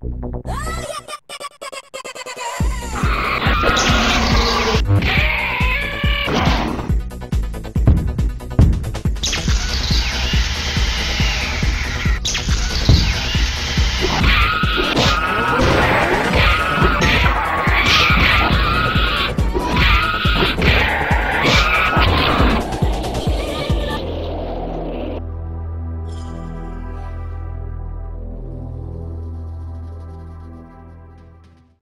Ah!